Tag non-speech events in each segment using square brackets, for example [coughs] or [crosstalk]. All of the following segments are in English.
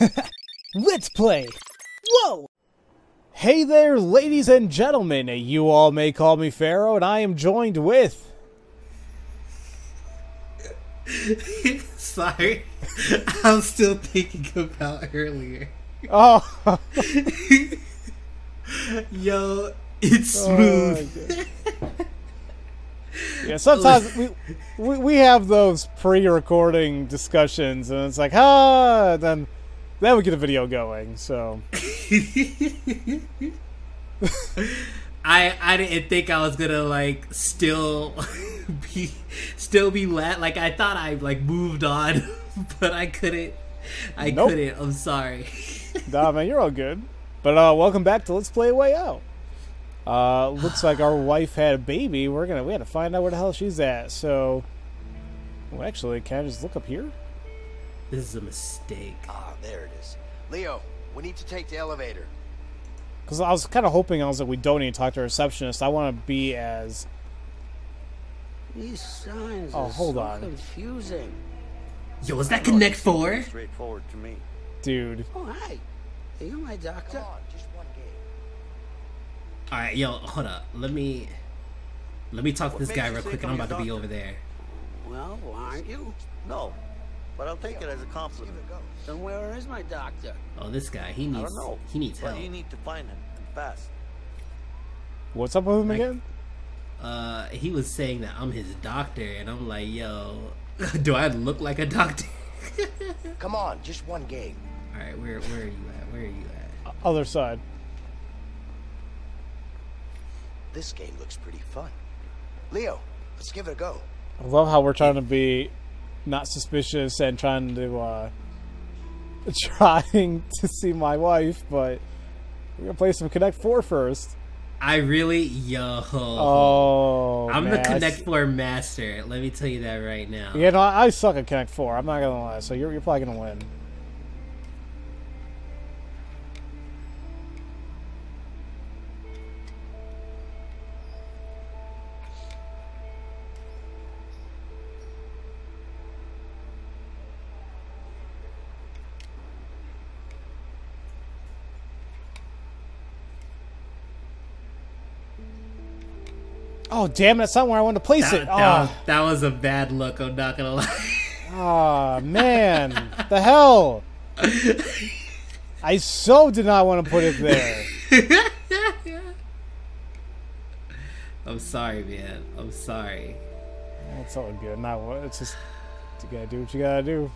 [laughs] Let's play! Whoa! Hey there, ladies and gentlemen. You all may call me Pharaoh, and I am joined with. [laughs] Sorry. I'm still thinking about earlier. Oh! [laughs] Yo, it's Oh, smooth. yeah, sometimes we, we we have those pre-recording discussions, and it's like, ah, then then we get a video going. So I I didn't think I was gonna like still [laughs] be still be let like I thought I like moved on, [laughs] but I couldn't. I Nope. couldn't. I'm sorry. [laughs] nah, man, you're all good. But uh, welcome back to Let's Play a Way Out. Uh, looks like our [sighs] wife had a baby. We're gonna we had to find out where the hell she's at. So, well, actually, can I just look up here? This is a mistake. Ah, there it is. Leo, we need to take the elevator. Because I was kind of hoping I was like, we don't need to talk to a receptionist. I want to be as These signs Oh, are hold so on. confusing. Yo, is that Connect Four? Straightforward to me. dude. Oh, hi. Are you my doctor? On, just one game. All right, yo, hold up. Let me let me talk to this guy real quick, and I'm I'm about to be over there. Well, aren't you? No, but I'll take it as a compliment. Then where is my doctor? Oh, this guy, he I needs don't know. he needs but help. you need to find him and fast. What's up with him Like- again? uh, he was saying that I'm his doctor, and I'm like, yo, [laughs] do I look like a doctor? [laughs] Come on, just one game. All right, where where are you at? Where are you at? Other side. This game looks pretty fun. Leo, let's give it a go. I love how we're trying to be not suspicious and trying to uh [laughs] trying to see my wife, but we're gonna play some Connect Four first. I really, yo, Oh, I'm man, the Connect Four master. Let me tell you that right now. Yeah, no, I I suck at Connect Four. I'm not gonna lie. So you're you're probably gonna win. Oh damn! it, That's not where I wanted to place that, it. that, Oh. was, that was a bad look. I'm not gonna lie. Oh man, the hell! I so did not want to put it there. [laughs] I'm sorry, man. I'm sorry. It's all good. Not what. It's just you gotta do what you gotta do.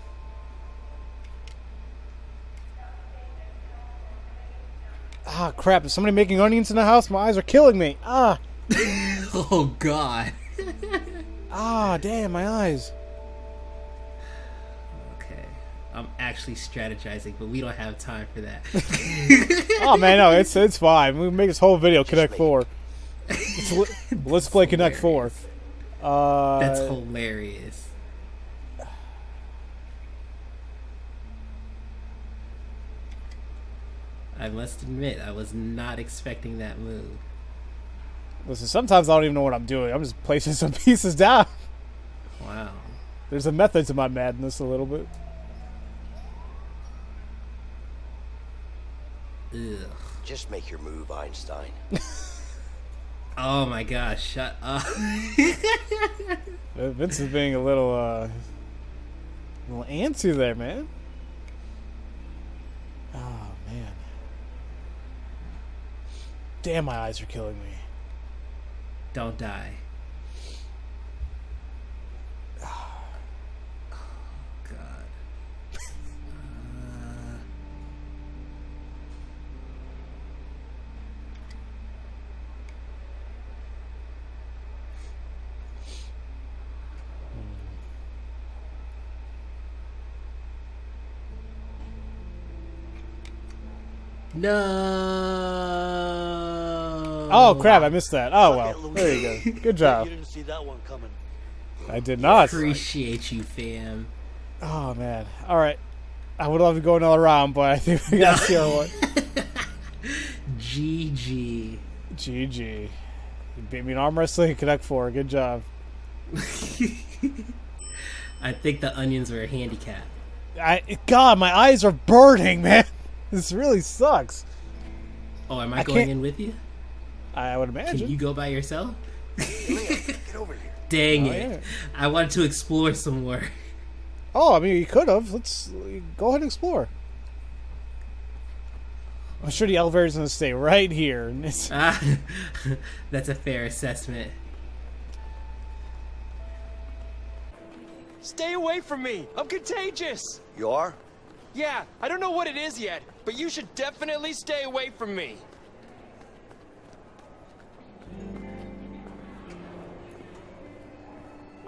Ah crap! Is somebody making onions in the house? My eyes are killing me. Ah [laughs] [laughs] Oh God. ah! Damn my eyes. Okay. I'm actually strategizing, but we don't have time for that. [laughs] Oh man, no, [laughs] it's it's fine. We can make this whole video Connect make Four. It's li- let's play Connect Four. Uh, That's hilarious. I must admit, I was not expecting that move. Listen. Sometimes I don't even know what I'm doing. I'm just placing [laughs] some pieces down. Wow. There's a method to my madness a little bit. Ugh. Just make your move, Einstein. [laughs] Oh my gosh, shut up. [laughs] Uh, Vince is being a little, uh, a little antsy there, man. Oh man. Damn, my eyes are killing me. Don't die. God. No. Oh, oh crap! I missed that. Oh well. There you go. [laughs] Good job. You didn't see that one coming. I did not. Appreciate you, fam. Oh man. All right. I would love to go another round, but I think we got to see our one. GG. GG. You beat me in arm wrestling. Connect four. Good job. [laughs] I think the onions were a handicap. I God, my eyes are burning, man. [laughs] This really sucks. Oh, am I, I going can't- in with you? I would Can imagine. you go by yourself? Get over here. [laughs] Dang Oh, it! yeah. I wanted to explore some more. Oh, I mean, you could have. Let's go ahead and explore. I'm sure the elevator's gonna stay right here. and [laughs] it's- Ah, [laughs] that's a fair assessment. Stay away from me! I'm contagious! You are? Yeah, I don't know what it is yet, but you should definitely stay away from me.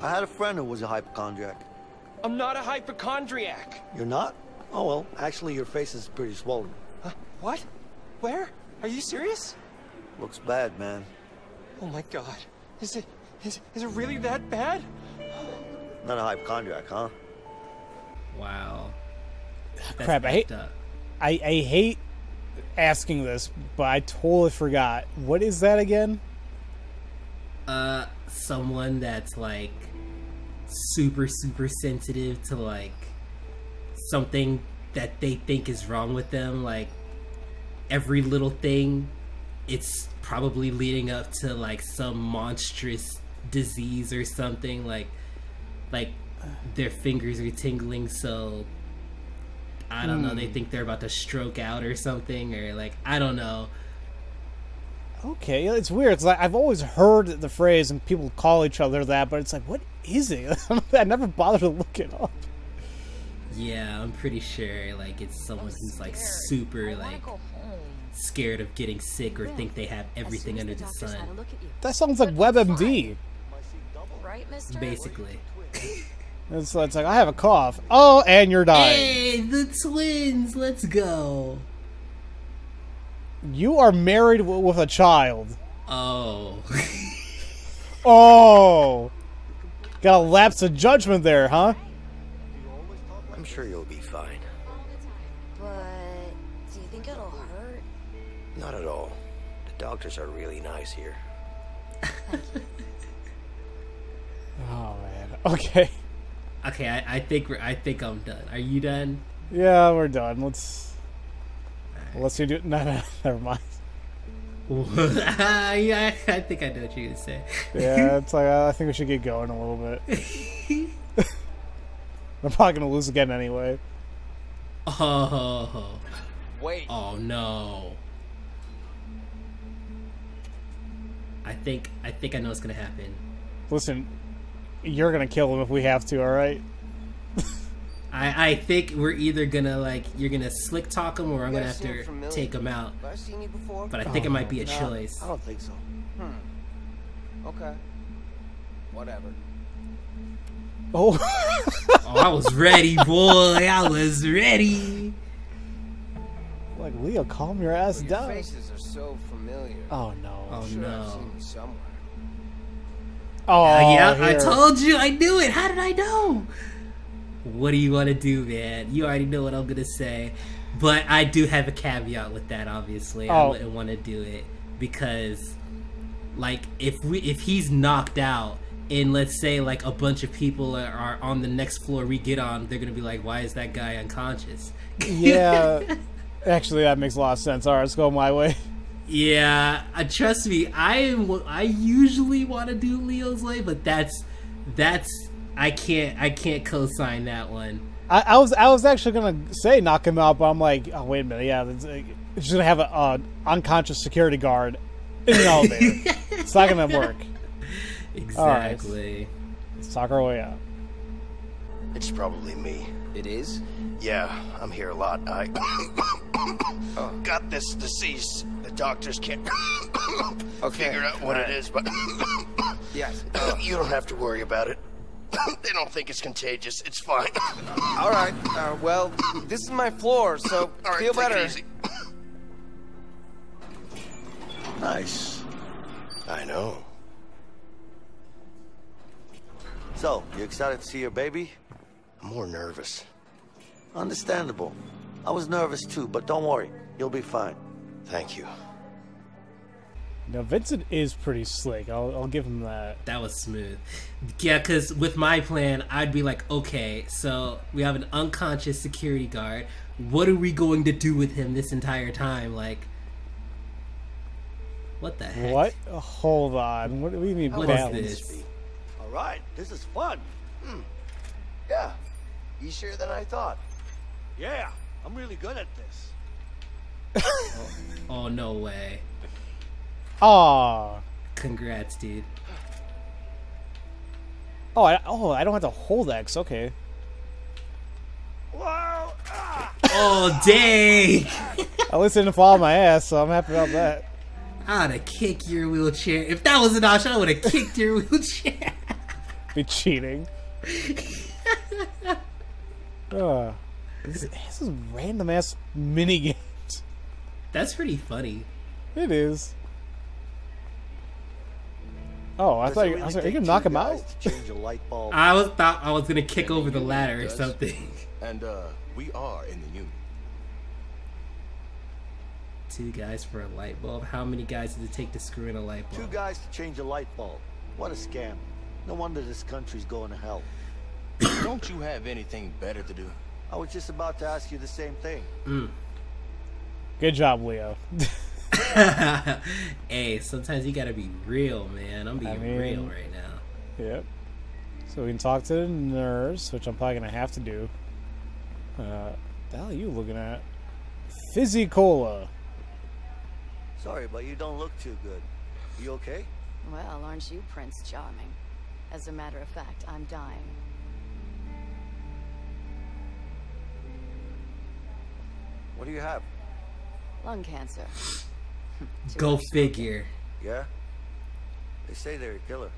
I had a friend who was a hypochondriac. I'm not a hypochondriac. You're not? Oh well, actually your face is pretty swollen. Huh? What? Where? Are you serious? Looks bad, man. Oh my god. Is it is, is it really that bad? Not a hypochondriac, huh? Wow. That's Crap, I hate- up. I, I hate asking this, but I totally forgot. What is that again? Uh, someone that's like super super sensitive to like something that they think is wrong with them, like every little thing, it's probably leading up to like some monstrous disease or something. Like, like their fingers are tingling, so I don't know. They hmm. think they're about to stroke out or something, or like I don't know. Okay, it's weird. Cause I, I've always heard the phrase, and people call each other that, but it's like, what is it? [laughs] I never bothered to look it up. Yeah, I'm pretty sure like it's someone who's like super like scared of getting sick or think they have everything under the sun. That sounds like WebMD. Right. Basically. It's, it's like I have a cough. Oh, and you're dying. Hey, the twins, let's go. You are married w- with a child. Oh. [laughs] Oh, got a lapse of judgment there, huh? I'm sure you'll be fine. But do you think it'll hurt? Not at all. The doctors are really nice here. [laughs] Oh man. Okay. okay, I, I think we're, I think I'm done. Are you done? Yeah, we're done. Let's let's you do. No, no, [laughs] never mind. [laughs] yeah, I think I know what you're gonna say. Yeah, it's like uh, I think we should get going a little bit. [laughs] I'm probably gonna lose again anyway. Oh, Wait. oh no. I think I think I know what's gonna happen. Listen, you're gonna kill him if we have to. All right. I, I think we're either gonna like you're gonna slick talk him or I'm gonna have to familiar. take him out. Have I seen you before? But I think it might be a No, choice. I don't think so. Hmm. Okay. Whatever. Oh. [laughs] Oh, I was ready, boy. I was ready. like Leo, calm your ass Your down. faces are so familiar. Oh no. Oh I'm sure I've no. seen somewhere. Oh Uh, yeah, I told you. I knew it. How did I know? What do you want to do, man? You already know what I'm gonna say, but I do have a caveat with that. Obviously, I Oh. wouldn't want to do it because, like, if we if he's knocked out and let's say like a bunch of people are, are on the next floor we get on, they're gonna be like, "Why is that guy unconscious?" [laughs] Yeah. Actually, that makes a lot of sense. All right, let's go my way. Yeah, uh, trust me. I am- I usually want to do Leo's way, but that's that's I can't I can't co-sign that one. I, I was I was actually gonna say knock him out, but I'm like, oh wait a minute, yeah, it's, uh, it's just gonna have a uh, unconscious security guard in the elevator. [laughs] it's not gonna work. Exactly. Let's talk our way out. It's probably me. It is? Yeah, I'm here a lot. I [coughs] got this disease. The doctors can't [coughs] Okay. figure out what it alright. is, but [coughs] Yes. you don't have to worry about it. [laughs] they don't think it's contagious. It's fine. [laughs] All right. Uh, well, this is my floor, so All right, feel take better. it easy. [laughs] nice. I know. So, you excited to see your baby? I'm more nervous. Understandable. I was nervous too, but don't worry. You'll be fine. Thank you. Now Vincent is pretty slick. I'll, I'll give him that. That was smooth. Yeah, because with my plan, I'd be like, okay, so we have an unconscious security guard. What are we going to do with him this entire time? Like, what the heck? What? Hold on. What do we mean What is balance? this? All right, this is fun. Hmm. Yeah. Easier than I thought. Yeah, I'm really good at this. Oh, no way. Aw. Congrats, dude. Oh, I, oh, I don't have to hold X. Okay. Whoa! Ah! Oh, dang! At least it didn't fall on my ass, so I'm happy about that. I'd have kicked your wheelchair. If that was an option, I would have kicked your wheelchair. [laughs] Be cheating. [laughs] uh, this, this is random ass mini games. That's pretty funny. It is. Oh, I Does thought it you, I was like, are you take gonna knock him out? change a light bulb. [laughs] I was thought I was gonna kick over the ladder or something. And uh, we are in the union. Two guys for a light bulb. How many guys does it take to screw in a light bulb? Two guys to change a light bulb. What a scam. No wonder this country's going to hell. [coughs] Don't you have anything better to do? I was just about to ask you the same thing. Good job, Leo. [laughs] [laughs] hey, sometimes you gotta be real, man. I'm being I mean- real right now. yep. So we can talk to the nurse, which I'm probably gonna have to do. Uh, the hell are you looking at? Fizzy Cola. Sorry, but you don't look too good. You okay? Well, aren't you Prince Charming? As a matter of fact, I'm dying. What do you have? Lung cancer. Too Go figure. Yeah? They say they're a killer.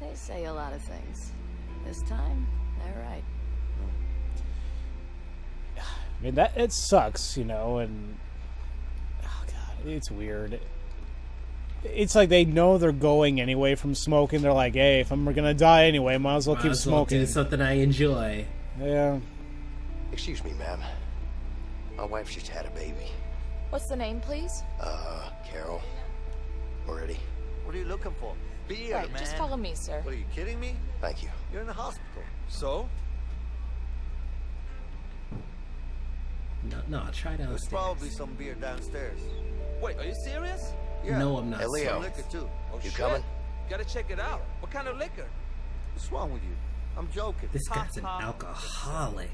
They say a lot of things. This time, they're right. I mean that it sucks, you know, and oh god, it's weird. It's like they know they're going anyway from smoking. They're like, hey, if I'm gonna die anyway, might as well Might keep as well smoking. do something I enjoy. Yeah. Excuse me, ma'am. My wife just had a baby. What's the name, please? Uh, Carol. Already? What are you looking for? Beer, right, man. just follow me, sir. What are you kidding me? Thank you. You're in the hospital. So? No, no, try downstairs. There's probably some beer downstairs. Wait, are you serious? Yeah. No, I'm not. Hey, Leo. Some liquor too. Oh, You shit. coming? Gotta check it out. What kind of liquor? What's wrong with you? I'm joking. This guy's an Ha, ha. alcoholic.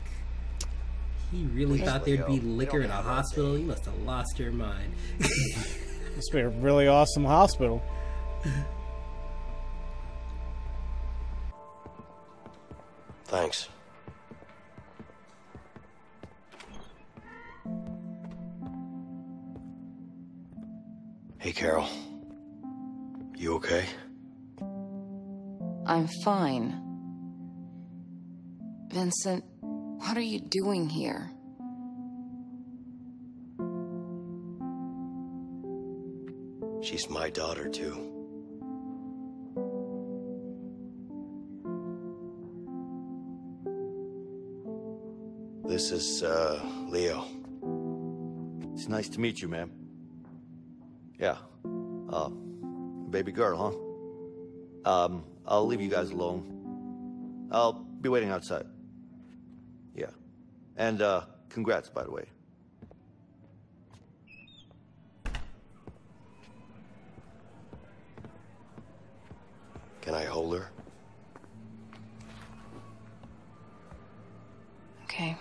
He really Please, thought there'd be liquor in a hospital. day. You must have lost your mind. [laughs] Must be a really awesome hospital. Thanks. Hey, Carol. You okay? I'm fine. Vincent, what are you doing here? She's my daughter, too. This is, uh, Leo. It's nice to meet you, ma'am. Yeah. Uh, baby girl, huh? Um, I'll leave you guys alone. I'll be waiting outside. Yeah. And, uh, congrats, by the way. Can I hold her? Okay.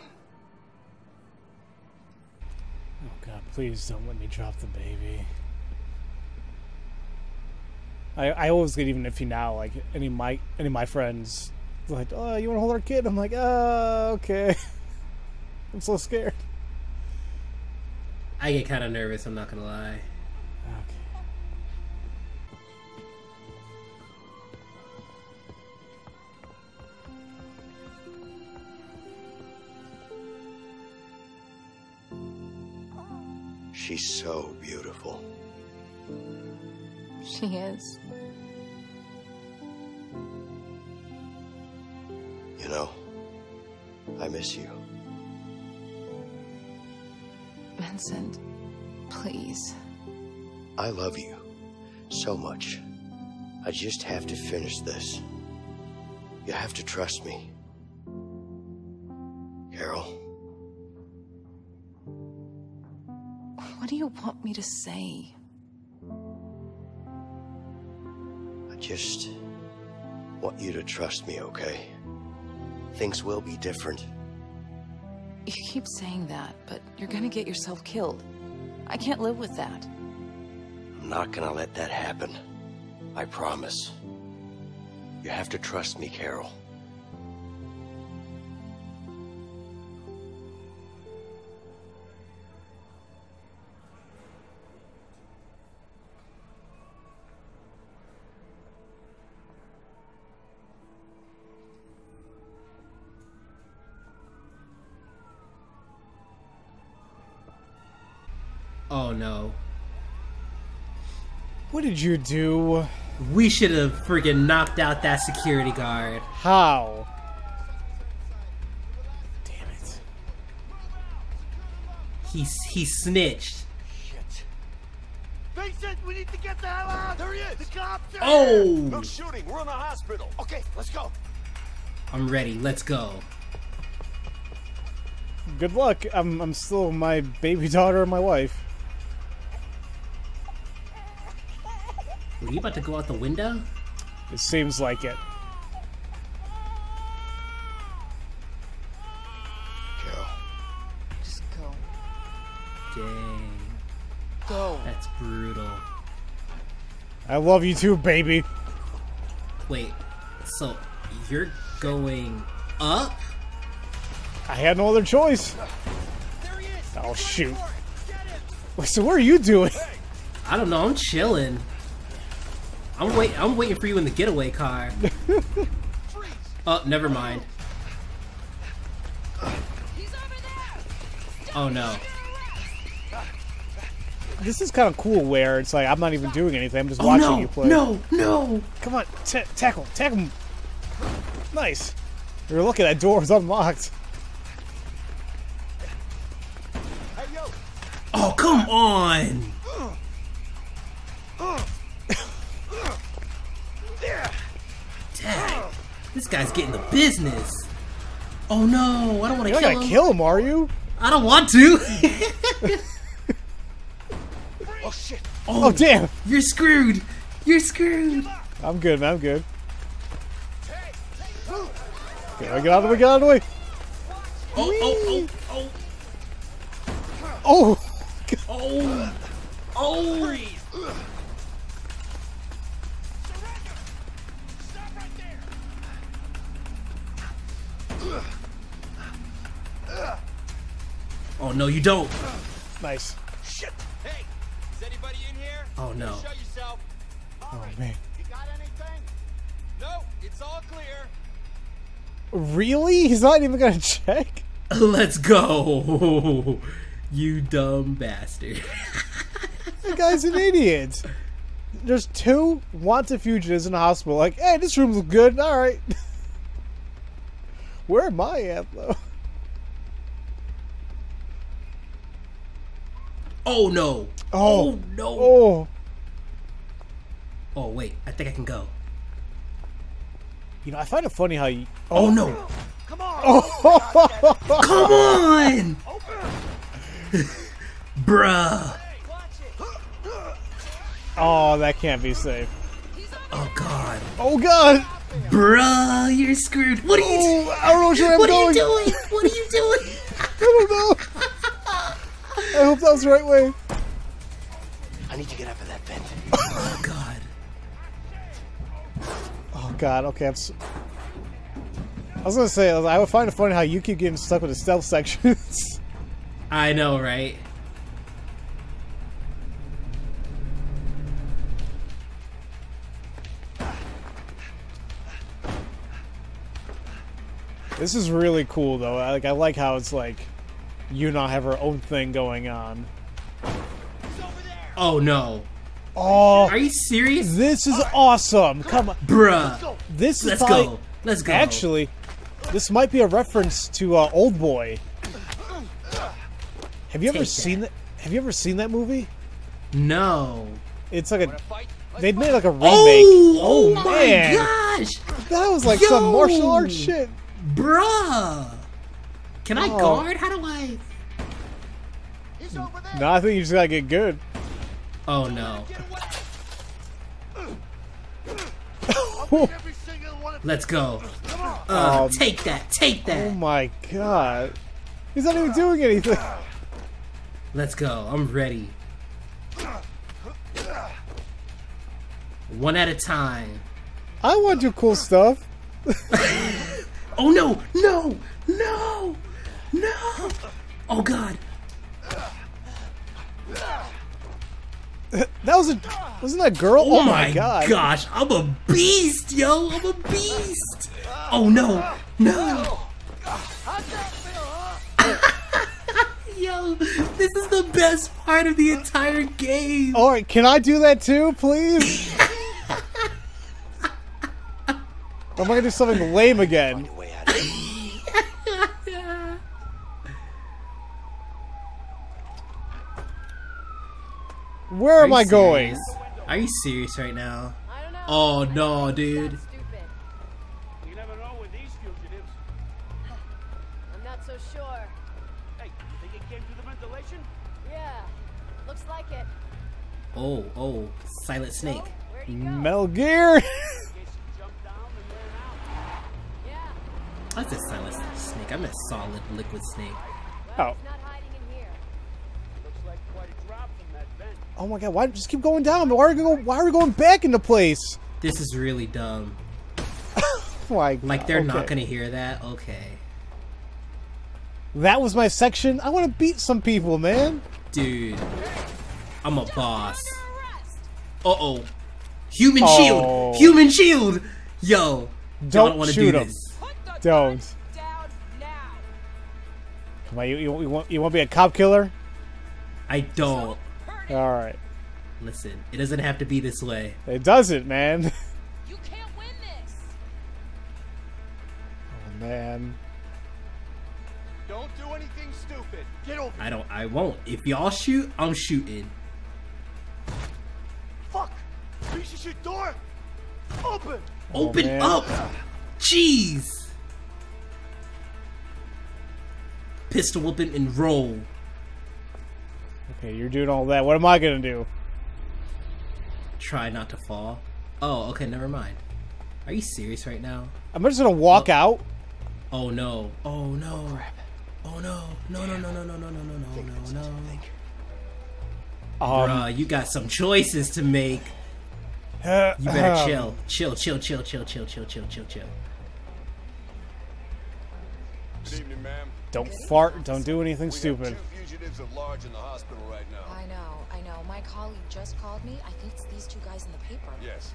Oh god, please don't let me drop the baby. I I always get even iffy now. Like any of my any of my friends, like, oh, you want to hold our kid? I'm like, oh, okay. [laughs] I'm so scared. I get kind of nervous. I'm not gonna lie. Okay. She's so beautiful. She is. You know, I miss you. Vincent, please. I love you so much. I just have to finish this. You have to trust me. Carol, What do you want me to say? I just want you to trust me, okay? Things will be different. You keep saying that, but you're gonna get yourself killed. I can't live with that. I'm not gonna let that happen. I promise. You have to trust me, Carol. What did you do? We should have freaking knocked out that security guard. How? Damn it. He he snitched. Vincent, we need to get the hell out! There he is! The cops are Oh! here! No shooting, we're in the hospital. Okay, let's go. I'm ready. Let's go. Good luck. I'm I'm still my baby [laughs] daughter and my wife. Were you about to go out the window? It seems like it. Carol, Just go. Dang. Go. That's brutal. I love you too, baby. Wait. So you're going up? I had no other choice. Oh shoot. Wait, so what are you doing? I don't know. I'm chilling. I'm wait. I'm waiting for you in the getaway car. [laughs] oh, never mind. Oh no. This is kind of cool where it's like I'm not even doing anything. I'm just Oh watching no! you play. No! No! Come on, ta tackle, tackle him. Nice. You're lucky that door was unlocked. Oh come on! Guy's getting the business. Oh no! I don't want You're to not kill gonna him. kill him, are you? I don't want to. [laughs] Oh shit! oh, Oh damn! You're screwed. You're screwed. I'm good, man. I'm good. Okay, get out of the way. Get out of the way. Oh, oh, oh, Oh. oh, [laughs] oh, oh. Oh no, you don't. Nice. Shit! Hey, is anybody in here? Oh no. Show yourself. Oh man. You got anything? No, it's all clear. Really? He's not even gonna check. [laughs] Let's go. You dumb bastard. [laughs] The guy's an idiot. There's two wanted fugitives in the hospital. Like, hey, this room's good. All right. [laughs] Where am I at though? Oh no. Oh. oh, no. Oh. Oh wait, I think I can go. You know, I find it funny how you. Oh, oh. no. Come on! Oh. [laughs] Come on. [laughs] Bruh. oh, that can't be safe. Oh god. Oh God. Bruh, you're screwed. What are you doing? Oh, I don't know which I'm What are you doing? What are you doing? [laughs] I don't know. I hope that was the right way. I need to get up in that vent. [laughs] Oh god. Oh God. Okay, I'm. s I was gonna say I would find it funny how you keep getting stuck with the stealth sections. [laughs] I know, right? this is really cool though. I, like I like how it's like you now have her own thing going on. Oh no. Oh, Are you serious? this is awesome! Come on, Bruh. this is Let's probably- go. Let's go. Actually, this might be a reference to uh, Oldboy. Have you ever Take seen that? Have you ever seen that movie? No. It's like a. They made like a remake. Oh, oh my man. gosh, That was like some martial arts shit. bruh! Can I Oh. guard? How do I? No, I think you just gotta get good. Oh no! [laughs] Let's go. Uh, Um, take that, take that. Oh my god. He's not even doing anything. Let's go. I'm ready. One at a time. I want your cool stuff. [laughs] Oh no! No! No! No! Oh god! That was a. Wasn't that girl? Oh, Oh, my, my god. gosh! I'm a beast, yo! I'm a beast! Oh no! No! yo, [laughs] this is the best part of the entire game. Alright, can I do that too, please? [laughs] Or am I gonna do something lame again? Where Are am you I going? Are you serious right now? Oh no, dude. You never know with these fugitives. [sighs] I'm not so sure. Hey, you think it came through the ventilation? Yeah, looks like it. Oh, oh, Silent Snake. Metal Gear. [laughs] That's a Silent Snake. I'm a solid Liquid Snake. oh. Oh my god! Why just keep going down? Why are we going? Why are we going back into place? This is really dumb. [laughs] Like, Like they're not gonna hear that. Okay, That was my section. I want to beat some people, man. dude. I'm a boss. Uh oh. Human Oh. shield. Human shield. Yo. y'all Don't wanna shoot do him. this. Don't. Come on, you, you, you want you want to be a cop killer? I don't. All right. Listen, it doesn't have to be this way. It doesn't, man. [laughs] You can't win this. Oh man. Don't do anything stupid. Get over I don't. I won't. If y'all shoot, I'm shooting. Fuck! Piece of shit door! Open! Oh, Open man. up. Jeez. Pistol whooping and roll. Okay, you're doing all that. What am I gonna do? Try not to fall. Oh, okay. Never mind. Are you serious right now? I'm just gonna walk out. Oh no. Oh no. Oh no. No no no no no no no no no no no. Um, Bruh, you got some choices to make. uh, You better um, chill. Chill, chill, chill, chill, chill, chill, chill, chill, chill. Good evening, ma'am. Don't fart. Don't do anything We have stupid. Two fugitives at large in the hospital right now. I know, I know. My colleague just called me. I think it's these two guys in the paper. Yes.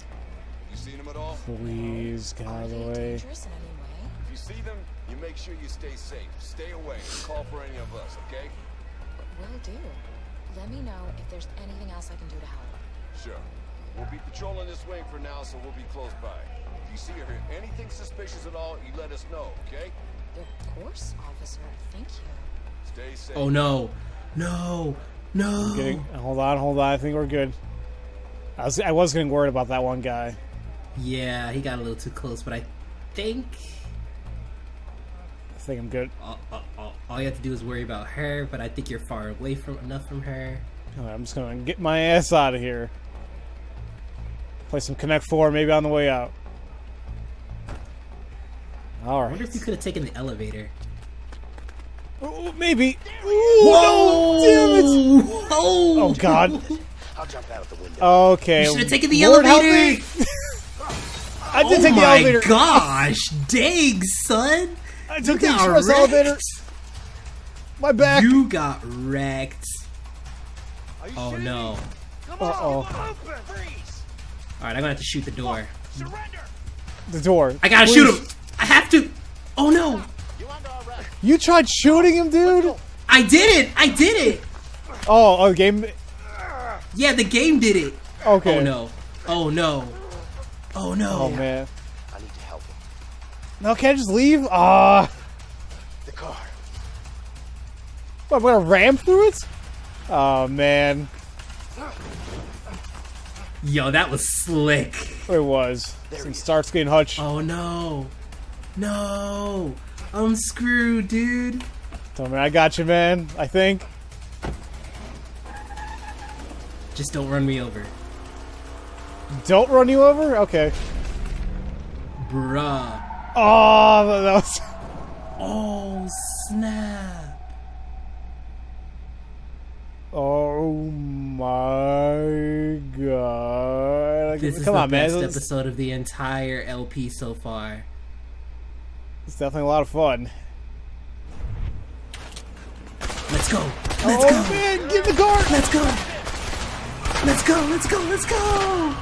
You seen them at all? Please get out of the Are they way. dangerous in any way? If you see them, you make sure you stay safe. Stay away. Call for any of us, okay? Will do. Let me know if there's anything else I can do to help. Sure. We'll be patrolling this wing for now, so we'll be close by. If you see or hear anything suspicious at all, you let us know, okay? Of course, officer. Thank you. Stay safe. Oh no. No. No. Getting, hold on, hold on. I think we're good. I was I was getting worried about that one guy. Yeah, he got a little too close, but I think I think I'm good. all, all, all- all you have to do is worry about her. But I think you're far away from enough from her. All right, I'm just gonna get my ass out of here. Play some Connect Four, maybe on the way out. All I wonder if you could have taken the elevator. Ooh, maybe. Whoa! damn it! Oh, Oh God. I'll jump out of the window. Okay. You should have taken the Lord help elevator. me. [laughs] I did oh take the elevator. Oh my elevator. gosh! Dang, son! I took You the got express elevator. My back. You got wrecked. Oh no! Come Uh oh. All right, I'm gonna have to shoot the door. Surrender! The door. I gotta Please. shoot him. I have to. You tried shooting him, dude. I did it! I did it! Oh, oh, game. Yeah, the game did it. Okay. Oh no! Oh no! Oh no! Oh man. I need to help him. No, can I just leave? Ah. The car. What, I'm gonna ram through it? Oh man. Yo, that was slick. It was. There Since Starsky and Hutch. Oh no. No. I'm screwed, dude. Tell me, I got you, man. I think. Just don't run me over. Don't run you over? Okay. Bruh. Oh, that was. [laughs] Oh, snap. Oh my god. This is the on, best It's, episode of the entire LP so far. It's definitely a lot of fun. Let's go. Let's oh, go. man, give the guard. Let's go. Let's go. Let's go. Let's go.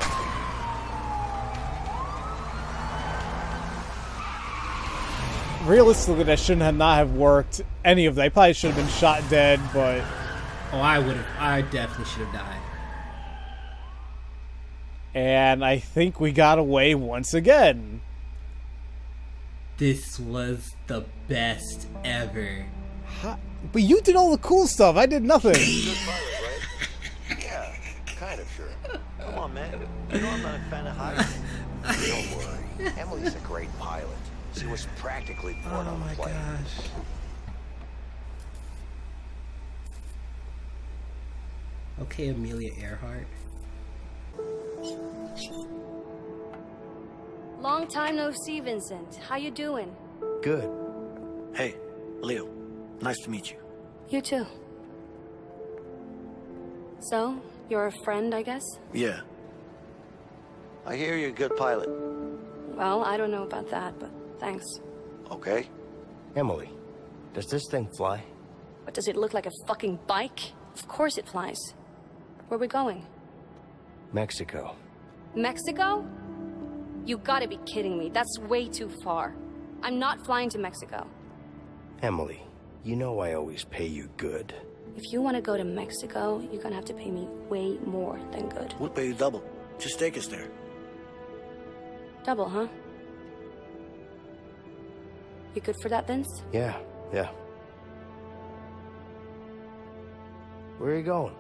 Realistically, that shouldn't have not have worked. Any of that. I probably should have been shot dead, but Oh, I would have. I definitely should have died. and I think we got away once again. This was the best ever. But you did all the cool stuff. I did nothing. [laughs] Yeah, kind of sure. Come on, man. You know I'm not a fan of heights. [laughs] Don't worry. Emily's a great pilot. She was practically born Oh on my the plane. gosh. Okay, Amelia Earhart. Long time no see, Vincent. How you doing? Good. Hey, Leo. Nice to meet you. You too. So, you're a friend, I guess? Yeah. I hear you're a good pilot. Well, I don't know about that, but thanks. Okay. Emily, does this thing fly? What, does it look like a fucking bike? Of course it flies. Where are we going? Mexico. Mexico? You gotta be kidding me. That's way too far. I'm not flying to Mexico. Emily, you know I always pay you good. If you want to go to Mexico, you're gonna have to pay me way more than good. We'll pay you double. Just take us there. Double, huh? You good for that, Vince? Yeah, yeah. Where are you going?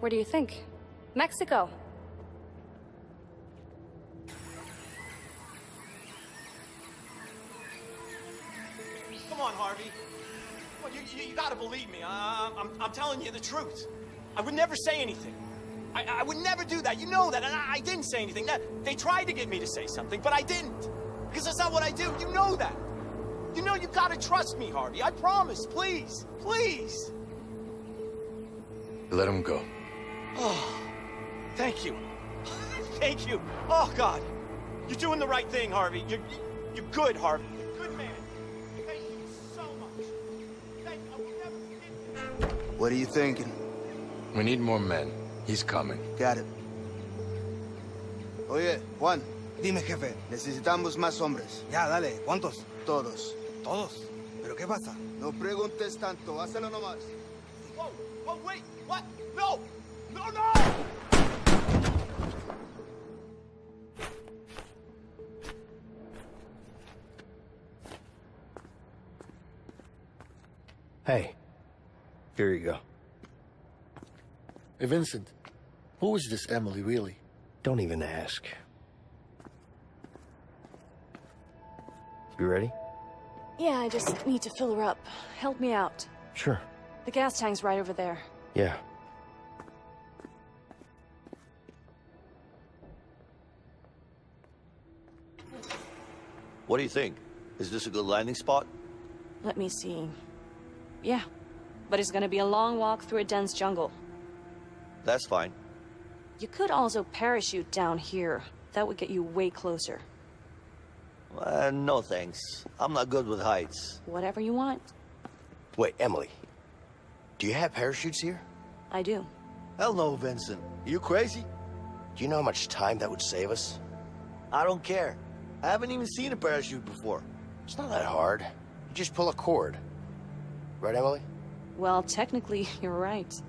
Where do you think? Mexico. You, gotta believe me. I, I'm, I'm telling you the truth. I would never say anything. I, I would never do that. You know that. And I, I didn't say anything. That, they tried to get me to say something, but I didn't. Because that's not what I do. You know that. You know you gotta trust me, Harvey. I promise. Please. Please. Let him go. Oh, thank you. [laughs] thank you. Oh, God. You're doing the right thing, Harvey. You're, you're good, Harvey. What are you thinking? We need more men. He's coming. Got it. Oye, Juan. Dime, jefe. Necesitamos más hombres. Ya, dale. ¿Cuántos? Todos. ¿Todos? ¿Pero qué pasa? No preguntes tanto. Hazlo nomás. Whoa, whoa, wait, what? No! No, no! Hey, here you go. Hey, Vincent, who is this Emily, really? Don't even ask. You ready? Yeah, I just need to fill her up. Help me out. Sure. The gas tank's right over there. Yeah. What do you think? Is this a good landing spot? Let me see. Yeah, but it's gonna be a long walk through a dense jungle. That's fine. You could also parachute down here. That would get you way closer. Uh, no thanks. I'm not good with heights. Whatever you want. Wait, Emily. Do you have parachutes here? I do. Hell no, Vincent. You crazy? Do you know how much time that would save us? I don't care. I haven't even seen a parachute before. It's not that hard. You just pull a cord. Right, Emily? Well, technically, [laughs] you're right.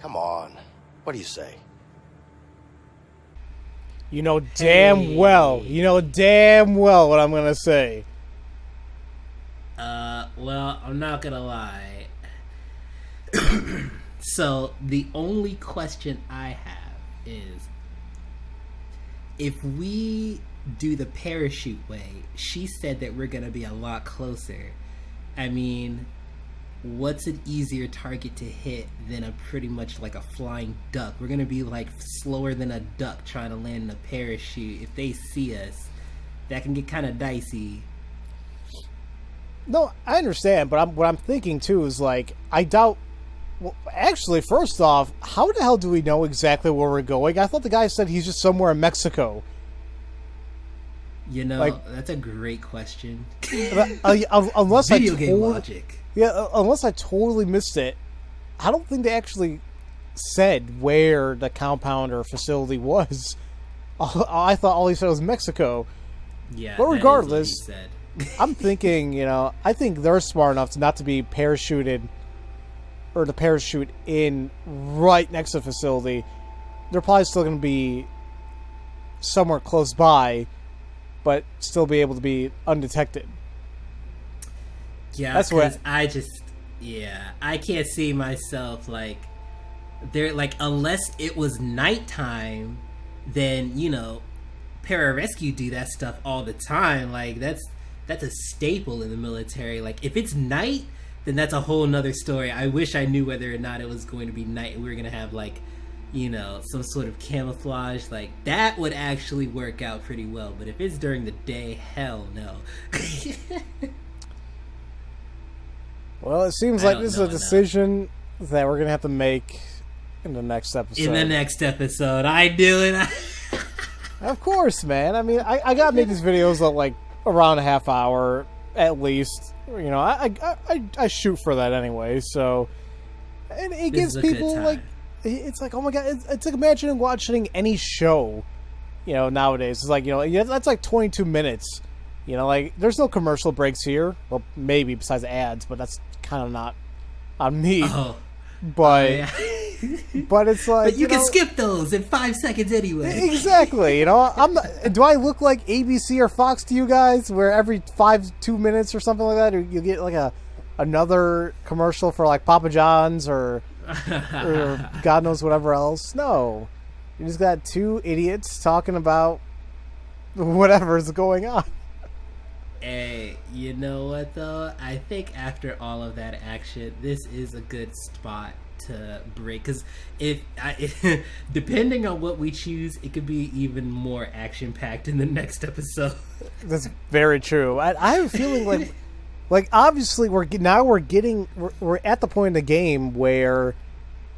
Come on. What do you say? You know damn well. You know damn well what I'm gonna say. Uh, well, I'm not gonna lie. [clears throat] so, the only question I have is if we do the parachute way, she said that we're gonna be a lot closer. I mean, what's an easier target to hit than a pretty much like a flying duck? We're gonna be like slower than a duck trying to land in a parachute. If they see us, that can get kind of dicey. No, I understand, but I'm, what I'm thinking too is like I doubt. Well, actually, first off, how the hell do we know exactly where we're going? I thought the guy said he's just somewhere in Mexico. You know, Like- that's a great question. Uh, uh, unless I Video game logic. Yeah, unless I totally missed it, I don't think they actually said where the compound or facility was. [laughs] I thought all he said was Mexico. Yeah, but that is what he regardless. [laughs] I'm thinking, you know, I think they're smart enough to not to be parachuted or to parachute in right next to the facility. They're probably still going to be somewhere close by, but still be able to be undetected. Yeah, That's what- I just yeah, I can't see myself like there like unless it was nighttime, then you know, pararescue do that stuff all the time. Like that's that's a staple in the military. Like if it's night, then that's a whole nother story. I wish I knew whether or not it was going to be night and we were gonna have like you know, some sort of camouflage, like that would actually work out pretty well. But if it's during the day, hell no. [laughs] Well, it seems I like this is a enough. decision that we're going to have to make in the next episode. in the next episode. I do it. [laughs] Of course, man. I mean, I, I gotta make these videos of like around a half hour at least. You know, I I, I, I shoot for that anyway. So, and it This gives is a good people like it's like oh my god, it's, it's like imagining watching any show. You know, nowadays it's like you know that's like twenty two minutes. You know, like there's no commercial breaks here. Well, maybe besides ads, but that's kind of not on me. Oh. [laughs] But oh, yeah. [laughs] but it's like but you, can know- skip those in five seconds anyway. Exactly. You know, I'm. Not, do I look like ABC or Fox to you guys, where every five two minutes or something like that, you get like a another commercial for like Papa John's or [laughs] or God knows whatever else? No, you just got two idiots talking about whatever's going on. Hey, you know what though? I think after all of that action, this is a good spot to break. Because if I, [laughs] depending on what we choose, it could be even more action packed in the next episode. [laughs] That's very true. I, I have a feeling like, [laughs] like obviously we're now we're getting we're, we're at the point in the game where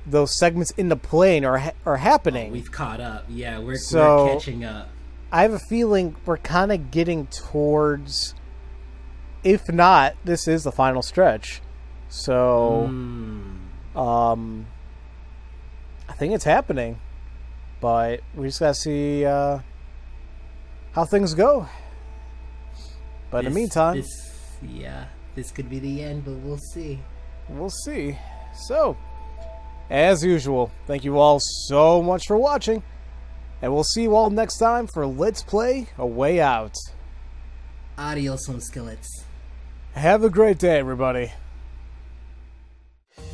those segments in the plane are ha- are happening. Oh, we've caught up. Yeah, we're, So- we're catching up. I have a feeling we're kind of getting towards, if not, this is the final stretch. So, um, I think it's happening, but we just gotta see uh, how things go. But in the meantime, this, yeah, this could be the end, but we'll see. we'll see. So, as usual, thank you all so much for watching, and we'll see you all next time for Let's Play A Way Out. Adios, on skillets. Have a great day, everybody.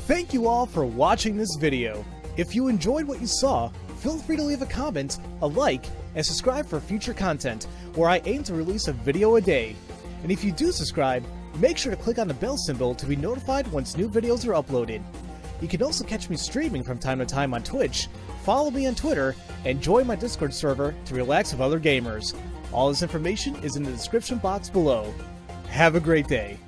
Thank you all for watching this video. If you enjoyed what you saw, feel free to leave a comment, a like, and subscribe for future content, where I aim to release a video a day. And if you do subscribe, make sure to click on the bell symbol to be notified once new videos are uploaded. You can also catch me streaming from time to time on Twitch, follow me on Twitter, and join my Discord server to relax with other gamers. All this information is in the description box below. Have a great day.